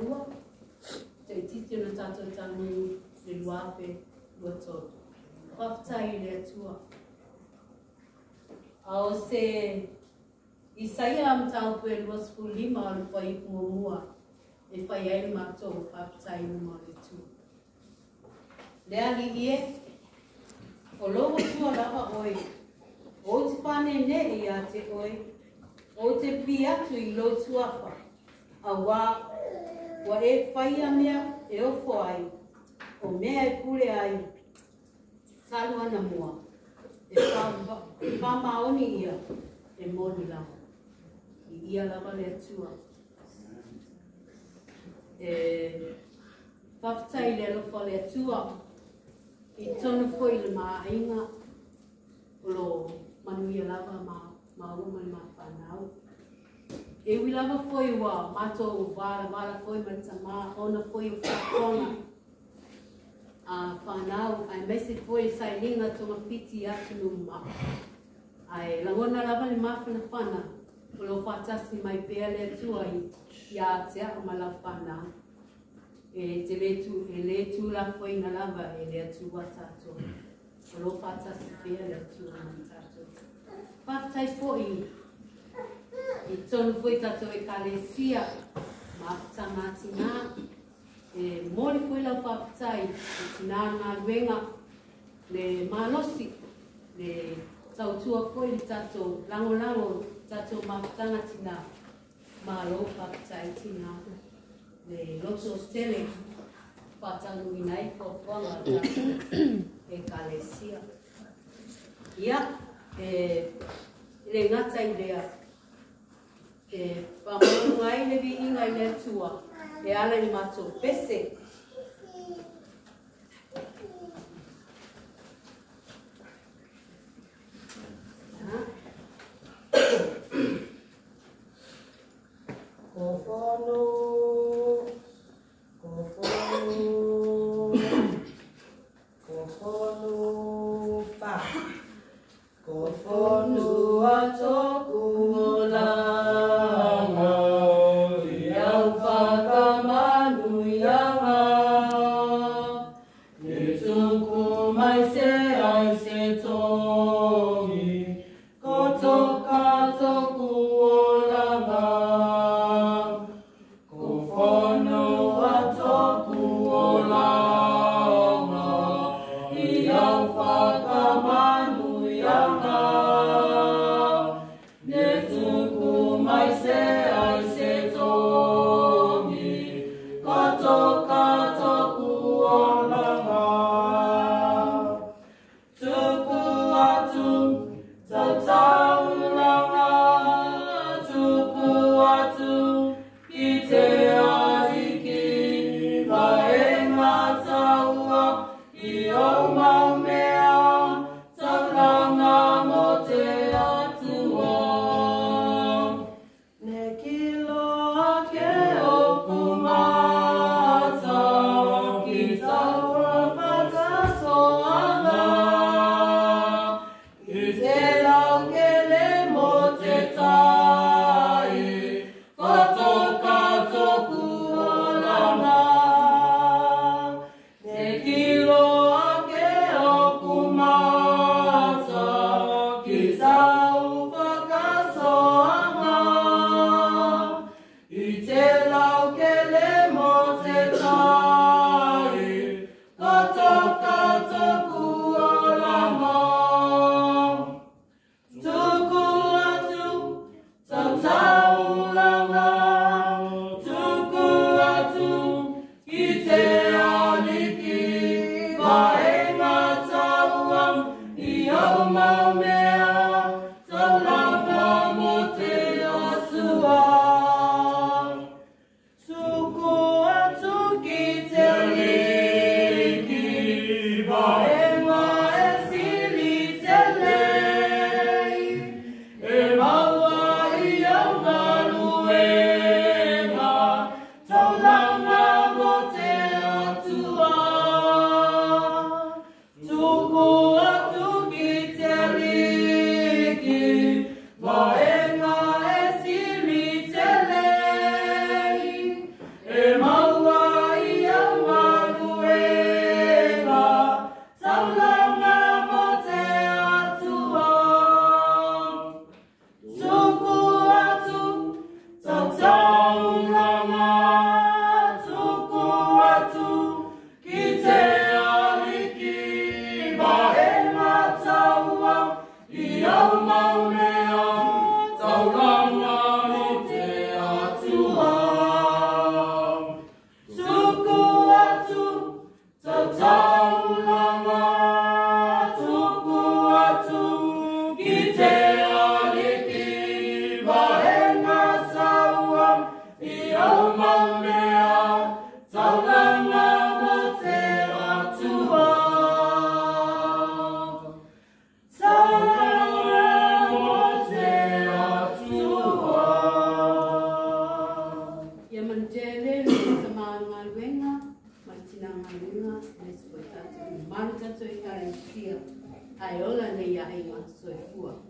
lua. Te titi na tato tangu le luape lua toto. Whaftai le atua. Ao se Isaia am tau pe lua sifu lima o le whai mua mua. E whai ai mātou whaftai uma o le tu. O tua te pane ne i a te. O te wā, wa e whaia mea e ofo ai. O mea e pule ai. Talu ana mua. E whamaoni ia. E moni lama. I ia lava le atua. E whaftai le alofa le atua. I tonu foi le maa inga. Lo manuia lava ma ma uma ma whanau. E lava foi wa mato wala wala foi ma ona foi o whakona. A whanau ai mese foi sai linga tonga fiti atu no ma. Ai langona lava le mawhana whana. O lo whatasi mai pēa le atua i ia te a ma la whana. E te le tu, e le tu la foi na lava e le atu wa tato. O lo whatasi pēa le atua ma tato. Whaftai fōi i tonu fōi tato e kalesia ma tanga tina e eh, mori fōi lau whaftai e tina ngā ruenga le malosi le tautua fōi li tato lango lango tato ma tanga tina ma lo whaftai tina le loto stele whatangu i nei fōwhanga e kalesia. Ia, eh, e le ngata i lea. E whamanu ngai le vi inga i lea tua. E whakamanu I'm not kia, ai ola ne ia ima fua.